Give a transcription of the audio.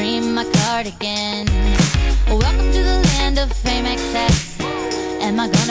dream, my cardigan. Welcome to the land of fame excess. Am I gonna?